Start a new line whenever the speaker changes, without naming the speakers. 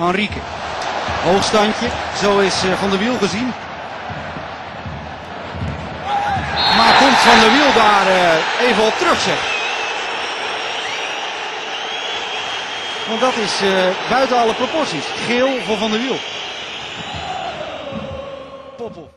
Henrique. Hoogstandje, zo is eh, Van der Wiel gezien. Maar komt Van der Wiel daar eh, even op terug zeg. Want dat is eh, buiten alle proporties. Geel voor Van der Wiel. Poppel.